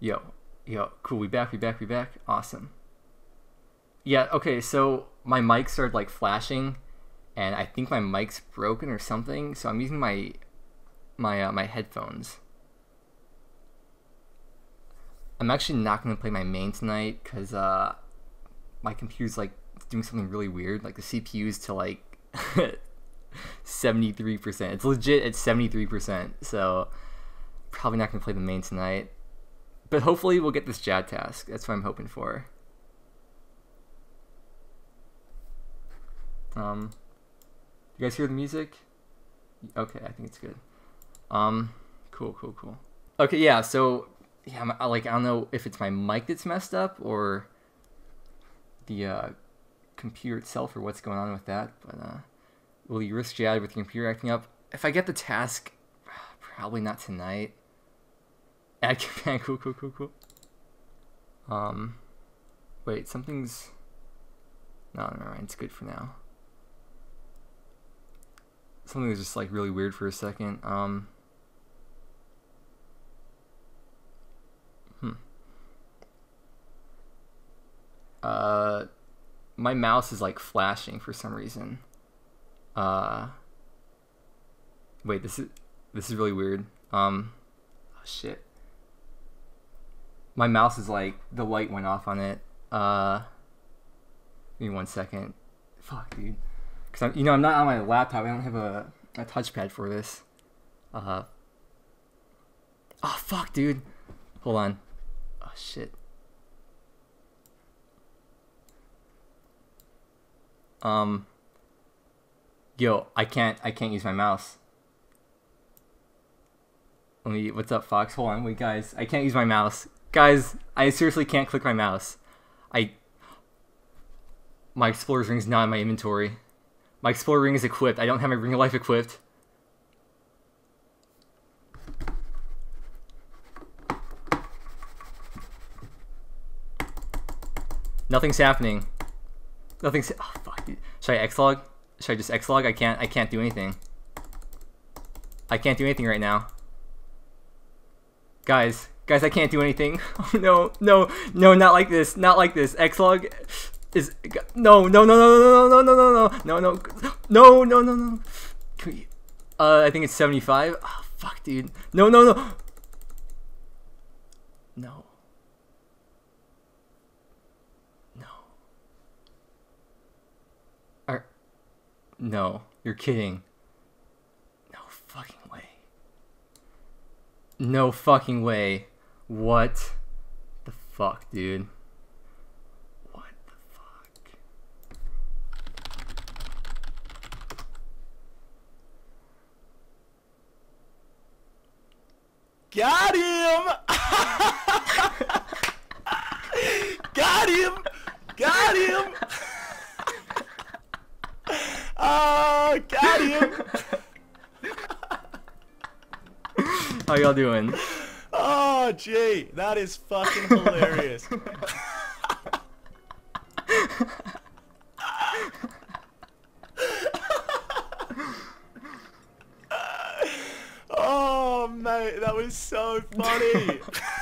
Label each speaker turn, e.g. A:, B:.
A: Yo, yo, cool. We back. We back. We back. Awesome. Yeah. Okay. So my mic started like flashing, and I think my mic's broken or something. So I'm using my my uh, my headphones. I'm actually not gonna play my main tonight because uh, my computer's like doing something really weird. Like the CPU's to like 73%. It's legit at 73%. So probably not gonna play the main tonight. But hopefully we'll get this Jad task. That's what I'm hoping for. Um, you guys hear the music? Okay, I think it's good. Um, cool, cool, cool. Okay, yeah. So yeah, I'm, like I don't know if it's my mic that's messed up or the uh, computer itself or what's going on with that. But uh, will you risk Jad with your computer acting up? If I get the task, probably not tonight. Add. Cool, cool, cool, cool. Um, wait, something's. No, no, no, it's good for now. Something was just like really weird for a second. Um. Hmm. Uh, my mouse is like flashing for some reason. Uh. Wait, this is this is really weird. Um. Oh, shit. My mouse is like the light went off on it. Uh. Give me one second. Fuck, dude. Cause I'm, you know, I'm not on my laptop. I don't have a, a touchpad for this. Uh. Oh fuck, dude. Hold on. Oh shit. Um. Yo, I can't. I can't use my mouse. Let me. What's up, Fox? Hold on, wait, guys. I can't use my mouse, guys. I seriously can't click my mouse. I. My Explorer's Ring is not in my inventory. My Explorer Ring is equipped. I don't have my Ring of Life equipped. Nothing's happening. Nothing's. Oh fuck. Should I X-log? Should I just X-log? I can't. I can't do anything. I can't do anything right now. Guys, guys, I can't do anything. Oh no, no, no, not like this. Not like this. X-log is no, no, no, no, no, no, no, no, no, no, no, no, no, no, no. Uh, I think it's seventy-five. Oh fuck, dude. No, no, no. No. No. Are, no, you're kidding. No fucking way. No fucking way. What the fuck, dude? What the fuck?
B: Got him! Got him! Got him! Oh, got him!
A: How y'all doing?
B: Oh, gee, that is fucking hilarious. oh, mate, that was so funny.